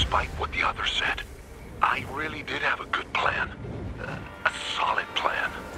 despite what the others said, I really did have a good plan—a solid plan.